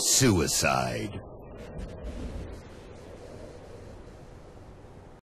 suicide.